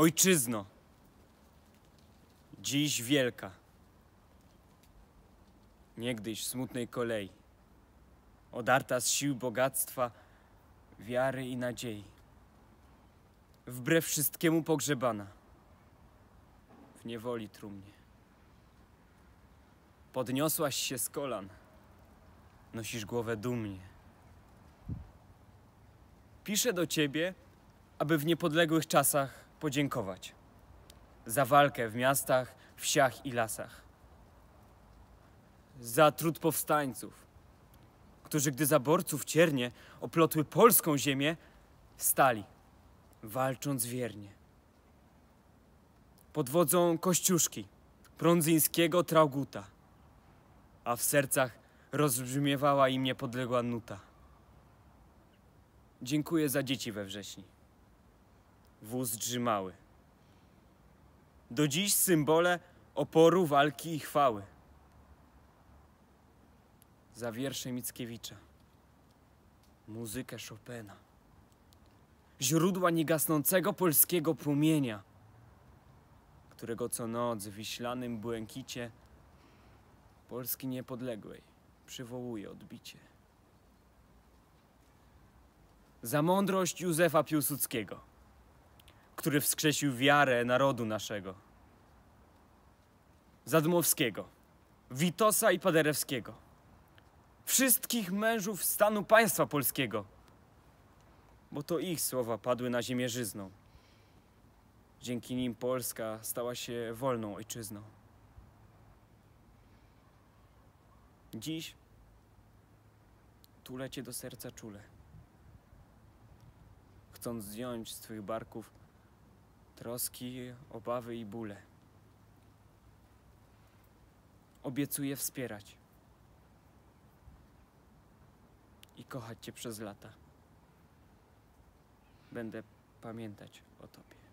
Ojczyzno, dziś wielka, niegdyś smutnej kolei, odarta z sił bogactwa, wiary i nadziei, wbrew wszystkiemu pogrzebana, w niewoli trumnie. Podniosłaś się z kolan, nosisz głowę dumnie. Piszę do ciebie, aby w niepodległych czasach podziękować za walkę w miastach, wsiach i lasach. Za trud powstańców, którzy gdy zaborców ciernie oplotły polską ziemię, stali, walcząc wiernie. Pod wodzą Kościuszki, Prądzyńskiego Trauguta, a w sercach rozbrzmiewała im niepodległa nuta. Dziękuję za dzieci we wrześni. Wóz drzymały. Do dziś symbole oporu, walki i chwały. Za wiersze Mickiewicza. Muzykę Chopina. Źródła niegasnącego polskiego płomienia, którego co noc w wiślanym błękicie Polski niepodległej przywołuje odbicie. Za mądrość Józefa Piłsudskiego, który wskrzesił wiarę narodu naszego. Za Dmowskiego, Witosa i Paderewskiego. Wszystkich mężów stanu państwa polskiego, bo to ich słowa padły na ziemię żyzną. Dzięki nim Polska stała się wolną ojczyzną. Dziś tulę cię do serca czule, chcąc zdjąć z twych barków troski, obawy i bóle. Obiecuję wspierać i kochać cię przez lata. Będę pamiętać o tobie.